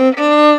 Mm-hmm.